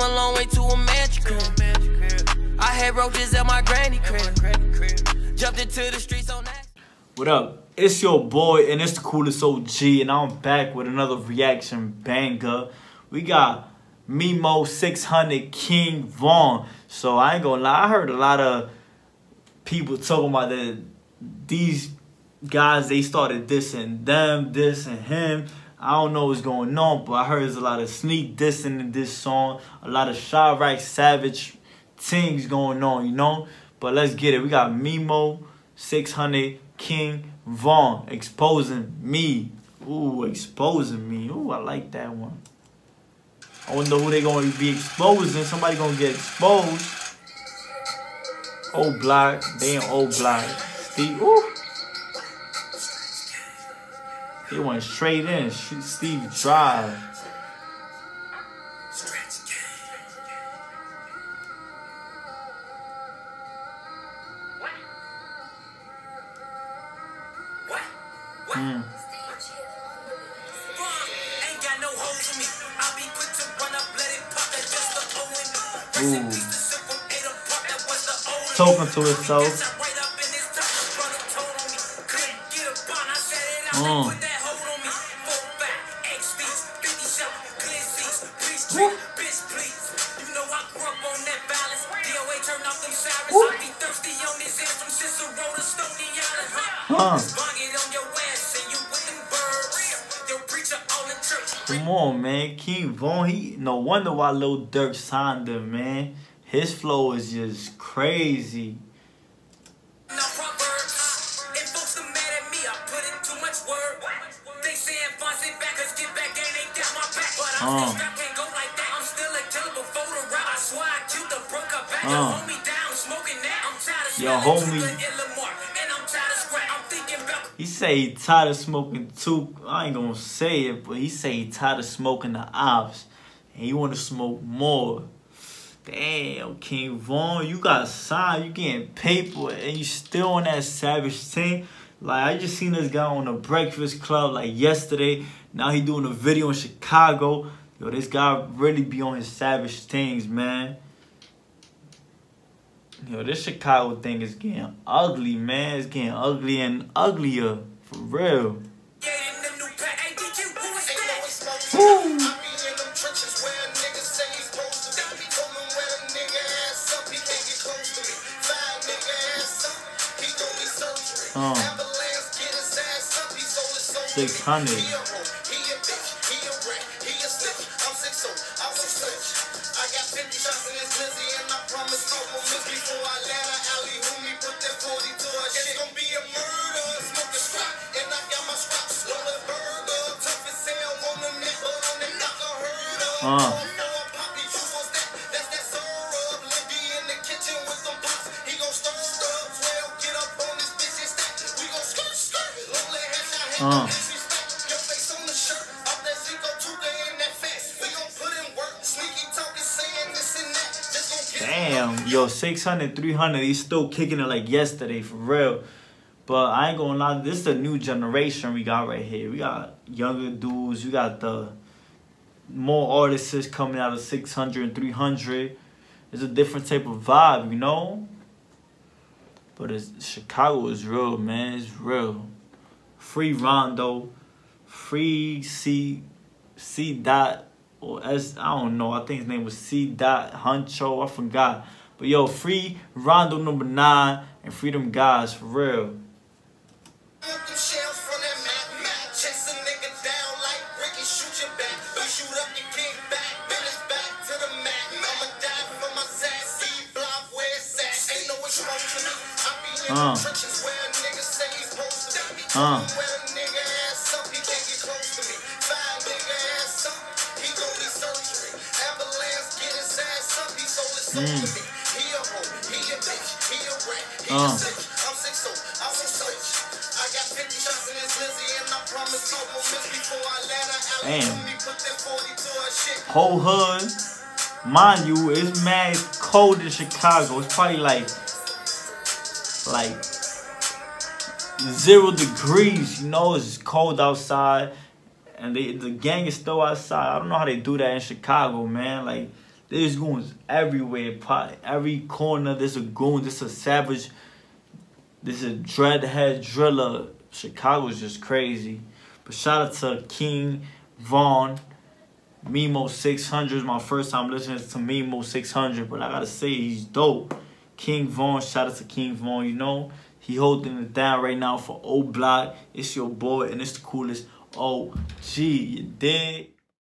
came a long way to a crib. I had roaches at my granny crib. Jumped into the streets on that. What up? It's your boy, and it's the coolest OG, and I'm back with another reaction banger. We got Memo 600 King Von. So I ain't gonna lie, I heard a lot of people talking about that these guys they started dissing them, dissing him. I don't know what's going on, but I heard there's a lot of sneak dissing in this song, a lot of Chiraq Savage things going on, you know. But let's get it. We got Memo 600 King Von, exposing me. Ooh, exposing me. Ooh, I like that one. I wonder who they gonna be exposing. Somebody gonna get exposed. O Block. In O Block. Steve. Ooh. They went straight in. Shoot Steve Drive. Mm. Ooh. Talking to himself. Mm. Huh. Come on, man. King Von, he no wonder why Lil Durk signed him, man. His flow is just crazy. Uh. Uh. Yo, homie. He say he tired of smoking too. I ain't gonna say it, but he say he tired of smoking the ops. And he wanna smoke more. Damn, King Von, you got signed, you getting paper, and you still on that savage thing. Like, I just seen this guy on the Breakfast Club, like, yesterday. Now he doing a video in Chicago. Yo, this guy really be on his savage things, man. Yo, this Chicago thing is getting ugly, man. It's getting ugly and uglier. For real. Uh, 600. Uh. Uh. Damn, yo, 600, 300, he's still kicking it like yesterday, for real. But I ain't gonna lie, this is a new generation we got right here. We got younger dudes, we got the more artists coming out of 600 and 300. It's a different type of vibe, you know? But it's, Chicago is real, man. It's real. Free Rondo. Free C C dot or S I don't know. I think his name was C dot Huncho. I forgot. But yo, free Rondo number nine and freedom guys for real. Uh. Uh. Mm. Uh. Damn. Whole hood, mind you, it's mad cold in Chicago. It's probably like like zero degrees. You know, it's cold outside, and they, the gang is still outside. I don't know how they do that in Chicago, man. Like There's goons everywhere. Every corner, there's a goon. There's a savage. There's a dreadhead driller. Chicago's just crazy. But shout out to King Von. Memo 600 is my first time listening to Memo 600, but I gotta say he's dope. King Von, shout out to King Von, you know. He holding it down right now for O Block. It's your boy, and it's the coolest OG, you dig?